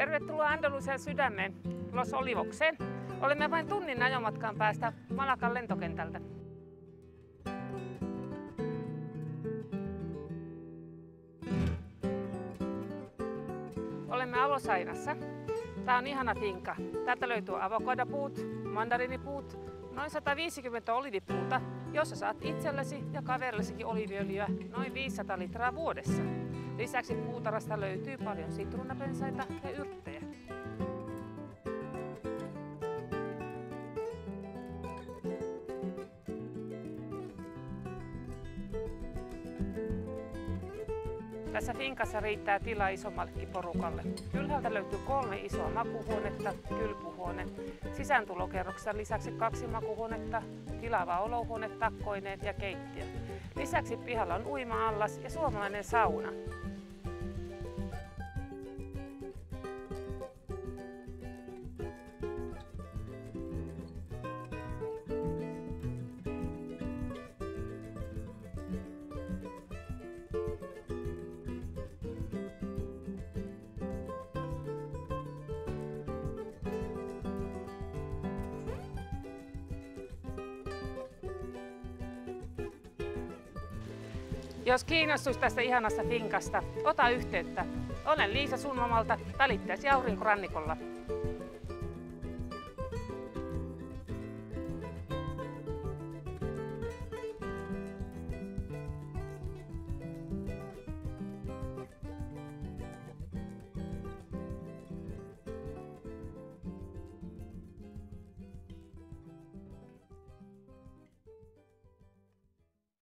Tervetuloa Andalusian sydämeen, Los Olivokseen. Olemme vain tunnin ajomatkan päästä Malakan lentokentältä. Olemme Alosainassa. Tämä on ihana finka. Täältä löytyy avokadopuut, mandarinipuut, noin 150 olivipuuta, jossa saat itsellesi ja kaverillesikin oliviöljyä noin 500 litraa vuodessa. Lisäksi puutarasta löytyy paljon sitruunapensaita ja yrttejä. Tässä finkassa riittää tilaa isommallekin porukalle. Ylhäältä löytyy kolme isoa makuhuonetta, kylpyhuone, sisääntulokerroksessa lisäksi kaksi makuhuonetta, tilava olohuone takkoineen ja keittiö. Lisäksi pihalla on uima-allas ja suomalainen sauna. Jos kiinnostus tästä ihanasta finkasta, ota yhteyttä. Olen Liisa Sunnomalta, välittäisi aurinkorannikolla.